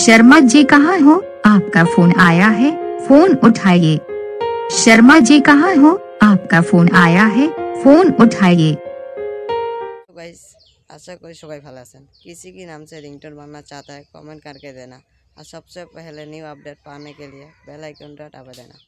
शर्मा जी कहाँ हो? आपका फ़ोन आया है। फ़ोन उठाइए। शर्मा जी कहाँ हो? आपका फ़ोन आया है। फ़ोन उठाइए। तो आशा करी सबाई ভালো किसी की नाम से रिंगटोन बनना चाहता है कमेंट करके देना। और सबसे पहले न्यू अपडेट पाने के लिए बेल आइकन दबा देना